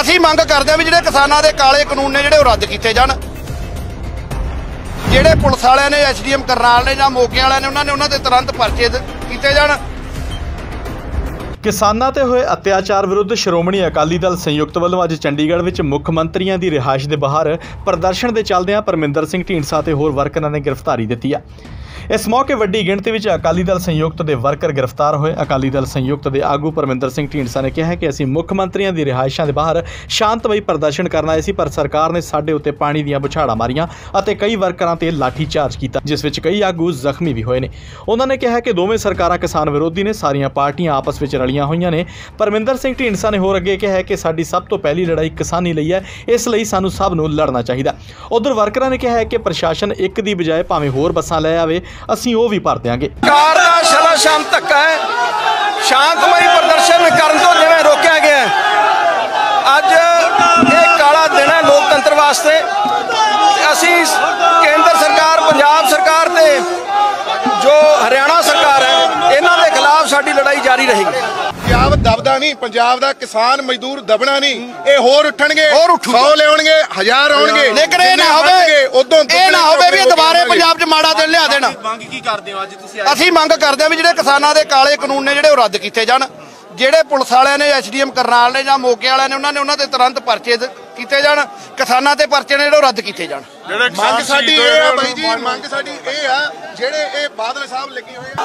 ਅਸੀਂ ਮੰਗ ਕਰਦੇ ਹਾਂ ਵੀ ਜਿਹੜੇ ਕਿਸਾਨਾਂ ਦੇ ਕਾਲੇ ਕਾਨੂੰਨ ਨੇ ਜਿਹੜੇ ਉਹ ਰੱਦ ਕੀਤੇ ਜਾਣ। ਜਿਹੜੇ ਪੁਲਿਸ ਵਾਲਿਆਂ ਨੇ, ਐਸਡੀਐਮ ਕਰਨਾਲ ਨੇ ਜਾਂ ਮੋਗੇ ਵਾਲਿਆਂ ਨੇ, ਉਹਨਾਂ ਨੇ ਉਹਨਾਂ ਤੇ ਤੁਰੰਤ ਪਰਚੇ ਕੀਤੇ ਜਾਣ। ਕਿਸਾਨਾਂ ਤੇ ਹੋਏ ਅਤਿਆਚਾਰ ਵਿਰੁੱਧ ਸ਼੍ਰੋਮਣੀ ਅਕਾਲੀ ਦਲ ਸੰਯੁਕਤ ਵੱਲੋਂ ਅੱਜ ਚੰਡੀਗੜ੍ਹ ਵਿੱਚ ਮੁੱਖ ਮੰਤਰੀਆਂ ਦੀ ਰਿਹਾਇਸ਼ ਦੇ ਬਾਹਰ ਪ੍ਰਦਰਸ਼ਨ ਦੇ ਚੱਲਦਿਆਂ ਪਰਮਿੰਦਰ ਸਿੰਘ ਢੀਂਡਸਾ ਤੇ ਹੋਰ ਵਰਕਰਾਂ ਨੇ ਗ੍ਰਿਫਤਾਰੀ ਦਿੱਤੀ ਆ। ਇਸ ਮੌਕੇ ਵੱਡੀ ਗਿਣਤੀ ਵਿੱਚ ਅਕਾਲੀ ਦਲ ਸੰਯੁਕਤ ਦੇ ਵਰਕਰ ਗ੍ਰਿਫਤਾਰ ਹੋਏ। ਅਕਾਲੀ ਦਲ ਸੰਯੁਕਤ ਦੇ ਆਗੂ ਪਰਮਿੰਦਰ ਸਿੰਘ ਢੀਂਡਸਾ ਨੇ ਕਿਹਾ ਹੈ ਕਿ ਅਸੀਂ ਮੁੱਖ ਮੰਤਰੀਆਂ ਦੀ ਰਿਹਾਇਸ਼ਾਂ ਦੇ ਬਾਹਰ ਸ਼ਾਂਤਮਈ ਪ੍ਰਦਰਸ਼ਨ ਕਰਨ ਆਏ ਸੀ, ਪਰ ਸਰਕਾਰ ਨੇ ਸਾਡੇ ਉੱਤੇ ਪਾਣੀ ਦੀਆਂ ਬੁਛਾੜਾਂ ਮਾਰੀਆਂ ਅਤੇ ਕਈ ਵਰਕਰਾਂ ਤੇ ਲਾਠੀ ਚਾਰਜ ਕੀਤਾ, ਜਿਸ ਵਿੱਚ ਕਈ ਆਗੂ ਜ਼ਖਮੀ ਵੀ ਹੋਏ ਨੇ। ਉਹਨਾਂ ਨੇ ਕਿਹਾ ਕਿ ਦੋਵੇਂ ਸਰਕਾਰਾਂ ਕਿਸਾਨ ਵਿਰੋਧੀ ਨੇ, ਸਾਰੀਆਂ ਪਾਰਟੀਆਂ ਆਪਸ ਵਿੱਚ ਰਲੀਆਂ ਹੋਈਆਂ ਨੇ। ਪਰਮਿੰਦਰ ਸਿੰਘ ਢੀਂਡਸਾ ਨੇ ਹੋਰ ਅੱਗੇ ਕਿਹਾ ਹੈ ਕਿ ਸਾਡੀ ਸਭ ਤੋਂ ਪਹਿਲੀ ਲੜਾਈ ਕਿਸਾਨੀ ਲਈ ਹੈ, ਇਸ ਲਈ ਸਾਨੂੰ ਸਭ ਨੂੰ ਲੜਨਾ ਚਾਹੀਦਾ। ਉਧਰ ਵਰਕਰਾਂ ਨੇ ਕਿਹਾ ਹੈ ਕਿ ਪ੍ਰਸ਼ਾਸਨ ਇੱਕ ਦੀ ਬਜਾਏ ਭਾਵੇਂ ਹੋਰ ਬੱਸਾਂ ਲੈ ਆਵੇ ਅਸੀਂ ਉਹ ਵੀ ਭਰ ਦਿਆਂਗੇ। ਸਰਕਾਰ ਦਾ ਸ਼ਲਾ ਸ਼ਾਮ ਧੱਕਾ ਹੈ। ਸ਼ਾਂਤਮਈ ਪ੍ਰਦਰਸ਼ਨ ਕਰਨ ਤੋਂ ਜਿਵੇਂ ਰੋਕਿਆ ਗਿਆ ਹੈ। ਅੱਜ ਇਹ ਕਾਲਾ ਦਿਨ ਹੈ ਲੋਕਤੰਤਰ ਵਾਸਤੇ। ਅਸੀਂ ਕੇਂਦਰ ਸਰਕਾਰ, ਪੰਜਾਬ ਸਰਕਾਰ ਤੇ ਜੋ ਹਰਿਆਣਾ ਸਰਕਾਰ ਹੈ, ਇਹਨਾਂ ਦੇ ਖਿਲਾਫ ਸਾਡੀ ਲੜਾਈ ਜਾਰੀ ਰਹੇਗੀ। ਪੰਜਾਬ ਦਬਦਾ ਨਹੀਂ ਪੰਜਾਬ ਦਾ ਕਿਸਾਨ ਮਜ਼ਦੂਰ ਦਬਣਾ ਨਹੀਂ ਇਹ ਹੋਰ ਉੱਠਣਗੇ ਹੋਰ ਉੱਠੂਗਾ। 100 ਲਿਆਉਣਗੇ ਹਜ਼ਾਰ ਆਉਣਗੇ ਲੇਕਿਨ ਇਹ ਨਾ ਹੋਵੇ ਉਦੋਂ ਇਹ ਨਾ ਹੋਵੇ ਵੀ ਦੁਬਾਰੇ। ਪੰਜਾਬ 'ਚ ਮਾੜਾ ਦਿਨ ਲਿਆ ਦੇਣ। ਮੰਗ ਕੀ ਕਰਦੇ ਹੋ ਅੱਜ ਤੁਸੀਂ ਅਸੀਂ ਮੰਗ ਕਰਦੇ ਹਾਂ ਵੀ ਜਿਹੜੇ ਕਿਸਾਨਾਂ ਦੇ ਕਾਲੇ ਕਾਨੂੰਨ ਨੇ ਜਿਹੜੇ ਉਹ ਰੱਦ ਕੀਤੇ ਜਾਣ। ਜਿਹੜੇ ਪੁਲਿਸ ਵਾਲਿਆਂ ਨੇ ਐਸਡੀਐਮ ਕਰਨਾਲ ਨੇ ਜਾਂ ਮੋਗੇ ਵਾਲਿਆਂ ਨੇ ਉਹਨਾਂ ਨੇ ਉਹਨਾਂ ਤੇ ਤੁਰੰਤ ਪਰਚੇ ਕੀਤੇ ਜਾਣ। ਕਿਸਾਨਾਂ ਤੇ ਪਰਚੇ ਨੇ ਜਿਹੜੇ ਉਹ ਰੱਦ ਕੀਤੇ ਜਾਣ। ਮੰਗ ਸਾਡੀ ਇਹ ਆ ਬਾਈ ਜੀ ਮੰਗ ਸਾਡੀ ਇਹ ਆ ਜਿਹੜੇ ਇਹ ਬਾਦਲ ਸਾਹਿਬ ਲੱਗੇ ਹੋਏ ਆ।